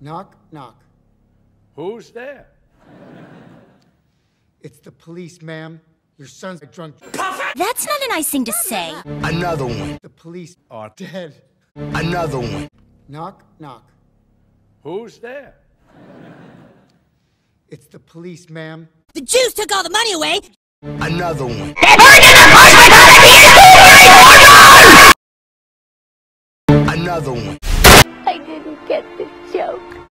Knock, knock. Who's there? It's the police, ma'am. Your son's a drunk. That's not a nice thing to say. Another one. The police are dead. Another one. Knock, knock. Who's there? It's the police, ma'am. The Jews took all the money away. Another one. Another one joke.